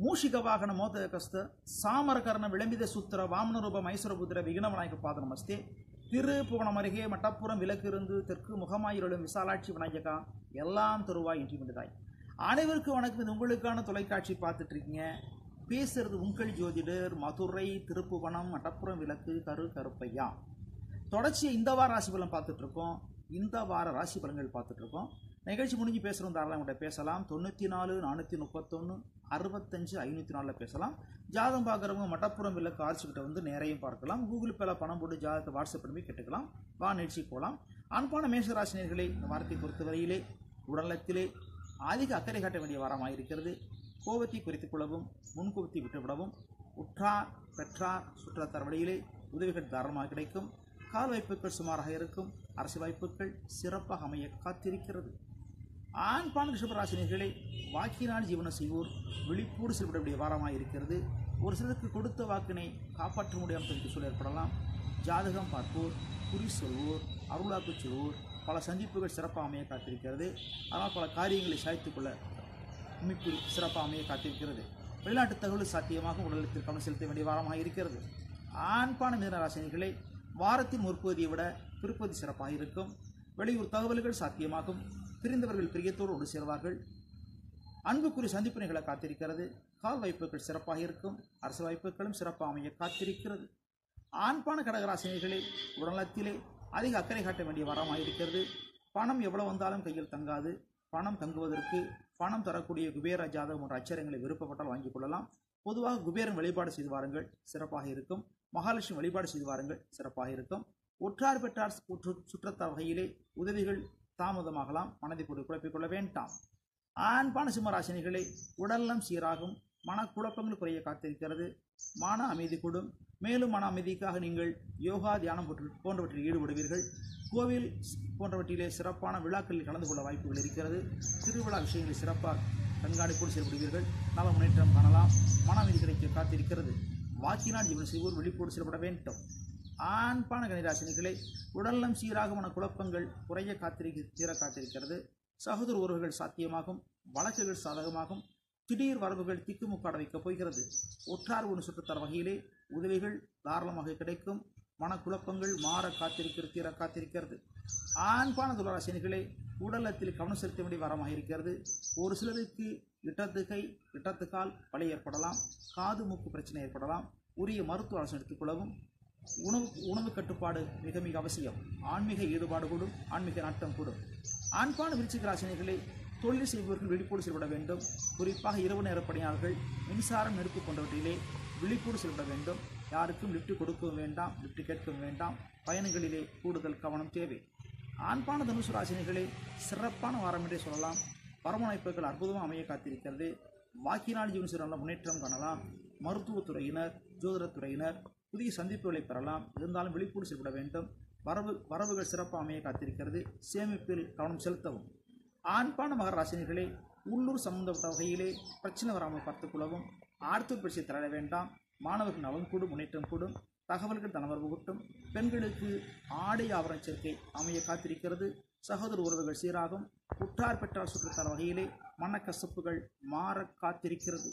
ಮೂಷಿಕ ವಾಹನ ಮೋದಕಸ್ಥ சாமரகரண விளம்பித சுத்திர வாமனரூப மைசூரபுத்திர விக்னவிநாயக பாத நமஸ்தே திருப்புவனம் அருகே மட்டப்புறம் விலக்கிருந்து தெற்கு முகமாயிருளும் விசாலாட்சி விநாயகா எல்லாம் தருவாய் இன்றி முடிதாய் அனைவருக்கும் வணக்கம் இது உங்களுக்கான தொலைக்காட்சி பார்த்துட்டு இருக்கீங்க பேசுறது உங்கள் ஜோதிடர் மதுரை திருப்புவனம் மட்டப்புறம் விளக்கு கரு கருப்பையா தொடர்ச்சியாக இந்த வார ராசி பலன் பார்த்துட்டு இருக்கோம் இந்த வார ராசி பலன்கள் பார்த்துட்டு இருக்கோம் நிகழ்ச்சி முடிஞ்சு பேசுகிறோம் தாராளம் பேசலாம். தொண்ணூற்றி நாலு நானூற்றி முப்பத்தொன்று அறுபத்தஞ்சு ஐநூற்றி நாலில் பேசலாம். ஜாதகம் பார்க்குறவங்க மட்டப்புறம் இல்லை ஆர்ச்சிக்கிட்ட வந்து நேரையும் பார்க்கலாம். கூகுள் பேல பணம் போட்டு ஜாதகத்தை வாட்ஸ்அப் பண்ணி கேட்டுக்கலாம். வா நிகழ்ச்சி போகலாம் அன்பான மேஷராசினியர்களை இந்த வாரத்தை பொறுத்தவரையிலே உடலத்திலே அதிக அக்கறை காட்ட வேண்டிய வாரமாக இருக்கிறது. கோபத்தை குறைத்துக் கொள்ளவும் முன்கோபத்தை விட்டுவிடவும் உற்றார் பெற்றார் சுற்றத்தார் வழியிலே உதவிகள் தாராளமாக கிடைக்கும். கால் வாய்ப்புகள் சுமாராக இருக்கும். அரசு வாய்ப்புகள் சிறப்பாக அமைய காத்திருக்கிறது. ஆண்பான ரிஷபராசினியர்களை வாக்கினால் ஜீவனம் செய்வோர் விழிப்போடு செயல்படக்கூடிய வாரமாக இருக்கிறது. ஒரு சிலருக்கு கொடுத்த வாக்கினை காப்பாற்ற முடியாமல் தனக்கு சூழல் ஏற்படலாம். ஜாதகம் பார்ப்போர் குறி சொல்வோர் அருளாக்கு சொல்வோர் பல சந்திப்புகள் சிறப்பாக அமைய காத்திருக்கிறது. ஆனால் பல காரியங்களை சாய்த்துக்கொள்ள அமைப்பில் அமைப்பு சிறப்பாக அமைய காத்திருக்கிறது. வெளிநாட்டு தகவல் சாத்தியமாக உடலத்தில் கவனம் செலுத்த வேண்டிய வாரமாக இருக்கிறது. ஆண்பான மீனராசினியர்களை வாரத்தின் முற்பகுதியை விட பிற்பகுதி சிறப்பாக இருக்கும். வெளியூர் தகவல்கள் சாத்தியமாகும். பிரிந்தவர்கள் பிரியத்தோடு ஒன்று சேர்வார்கள். அன்புக்குரிய சந்திப்பினைகளை காத்திருக்கிறது. கால் வாய்ப்புகள் சிறப்பாக இருக்கும். அரசு வாய்ப்புகளும் சிறப்பாக அமைய காத்திருக்கிறது. ஆண்பான கடகராசினியர்களே உடல்நலத்திலே அதிக அக்கறை காட்ட வேண்டிய வரமாக இருக்கிறது. பணம் எவ்வளவு வந்தாலும் கையில் தங்காது. பணம் தங்குவதற்கு பணம் தரக்கூடிய குபேர ஜாதகம் போன்ற அச்சரங்களை விருப்பப்பட்டால் வாங்கிக் கொள்ளலாம். பொதுவாக குபேரன் வழிபாடு செய்து வாருங்கள் சிறப்பாக இருக்கும். மகாலட்சுமி வழிபாடு செய்து வாருங்கள் சிறப்பாக இருக்கும். ஒற்றார் பெற்றார் சுற்று சுற்றத்தார் வகையிலே உதவிகள் தாமதமாகலாம் மனதை போட்டு குழப்பிக்கொள்ள வேண்டாம். ஆண்பான சிம்மராசினிகளை உடல்நலம் சீராகும் மனக்குழப்பங்கள் குறைய காத்திருக்கிறது மன அமைதி கூடும். மேலும் மன அமைதிக்காக நீங்கள் யோகா தியானம் போன்றவற்றில் ஈடுபடுவீர்கள். கோவில் போன்றவற்றிலே சிறப்பான விழாக்களில் கலந்து கொள்ள வாய்ப்புகள் இருக்கிறது. திருவிழா விஷயங்களில் சிறப்பாக கண்காணிப்போடு செயல்படுவீர்கள். நல்ல முன்னேற்றம் காணலாம். மன அமைதி கிடைக்க காத்திருக்கிறது. வாக்கினால் ஜீவன் செய்வோர் விழிப்போடு செயல்பட வேண்டும். ஆண்பான கணிராசினிகளை உடல்நலம் சீராக மன குழப்பங்கள் குறைய காத்திருக்க தீர காத்திருக்கிறது. சகோதர உறவுகள் சாத்தியமாகும் வழக்குகள் சாதகமாகும் திடீர் வரவுகள் திக்குமுக்காட வைக்கப் போகிறது. ஒற்றார் ஒன்று சுற்றத்தர வகையிலே உதவிகள் தாராளமாக கிடைக்கும். மனக்குழப்பங்கள் மாற காத்திருக்கிறது தீர காத்திருக்கிறது. ஆண்பான துளராசினிகளே உடலத்தில் கவனம் செலுத்த வேண்டிய வரமாக இருக்கிறது. ஒரு சிலருக்கு இடத்து கை இடத்து கால் ஏற்படலாம். காது மூக்கு பிரச்சனை ஏற்படலாம். உரிய மருத்துவ ஆலோசனை எடுத்துக்கொள்ளவும் உணவு உணவு கட்டுப்பாடு மிக மிக அவசியம். ஆன்மீக ஈடுபாடு கூடும் ஆன்மீக நாட்டம் கூடும். ஆண்பான விருச்சிக ராசினைகளை தொழில் செய்பவர்கள் விழிப்போடு செயல்பட வேண்டும். குறிப்பாக இரவு நேர பணியாளர்கள் மின்சாரம் நெருப்பு போன்றவற்றிலே விழிப்போடு செயல்பட வேண்டும். யாருக்கும் லிஃப்ட் கொடுக்கவும் வேண்டாம் லிஃப்ட் கேட்கவும் வேண்டாம். பயணங்களிலே கூடுதல் கவனம் தேவை. ஆண்பான தனுசு ராசினியர்களே சிறப்பான வாரம் என்றே சொல்லலாம். வரமுனைப்புகள் அற்புதமாக அமைய காத்திருக்கிறது. வாக்கினால் ஜீவன் சிறந்த முன்னேற்றம் காணலாம். மருத்துவத்துறையினர் ஜோதிடத்துறையினர் புதிய சந்திப்புகளை பெறலாம். இருந்தாலும் விழிப்போடு செயல்பட வேண்டும். வரவு வரவுகள் சிறப்பாக அமைய காத்திருக்கிறது. சேமிப்பில் கவனம் செலுத்தவும். ஆண்பான மகராசினியர்களே உள்ளூர் சம்பந்தப்பட்ட வகையிலே பிரச்சனை வராமல் பார்த்துக்கொள்ளவும் ஆர்த்தூர் பயிற்சி தர வேண்டாம். மாணவர்கள் நலன் கூடும் முன்னேற்றம் கூடும். தகவல்கள் தனவரவு கூட்டும். பெண்களுக்கு ஆடை ஆவரண சேர்க்கை அமைய காத்திருக்கிறது. சகோதர உறவுகள் சீராகும். உற்றார் பெற்றார் சுற்றுத்தர வகையிலே மனக்கசப்புகள் மாற காத்திருக்கிறது.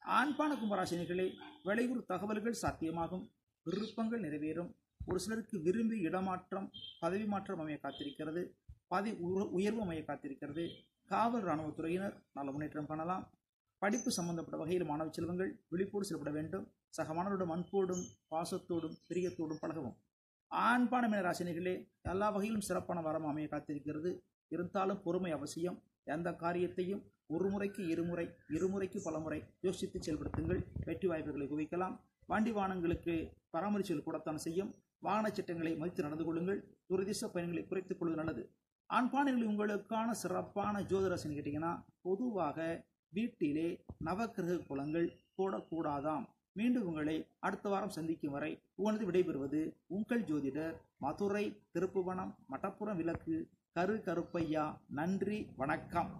ஆண்பான கும்பராசினிகளே வெளியூர் தகவல்கள் சாத்தியமாகும். விருப்பங்கள் நிறைவேறும். ஒரு சிலருக்கு விரும்பி இடமாற்றம் பதவி மாற்றம் அமைய காத்திருக்கிறது. பதவி உயர்வு அமைய காத்திருக்கிறது. காவல் இராணுவத்துறையினர் நல்ல முன்னேற்றம் காணலாம். படிப்பு சம்பந்தப்பட்ட வகையில் மாணவ செல்வங்கள் விழிப்போடு செயல்பட வேண்டும். சக மாணவருடன் அன்போடும் பாசத்தோடும் பிரியத்தோடும் பழகவும். ஆண்பான மீனராசினிகளே எல்லா வகையிலும் சிறப்பான வரம் அமைய காத்திருக்கிறது. இருந்தாலும் பொறுமை அவசியம். எந்த காரியத்தையும் ஒரு முறைக்கு இருமுறை இருமுறைக்கு பலமுறை யோசித்து செயல்படுத்துங்கள். வெற்றி வாய்ப்புகளை குவிக்கலாம் வண்டி வாகனங்களுக்கு பராமரிச்சல் கூடத்தான் செய்யும். வாகன சட்டங்களை மதித்து நடந்து கொள்ளுங்கள். துரதிச பயணங்களை குறைத்துக் கொள்வது நல்லது. ஆண்பானைகளில் உங்களுக்கான சிறப்பான ஜோதிரசன் கேட்டிங்கன்னா பொதுவாக வீட்டிலே நவக்கிரக குலங்கள் போடக்கூடாதாம். மீண்டும் உங்களை அடுத்த வாரம் சந்திக்கும் வரை உங்களது விடைபெறுவது உங்கள் ஜோதிடர் மதுரை திருப்புவனம் மட்டப்புறம் விளக்கு கரு கருப்பையா. நன்றி வணக்கம்.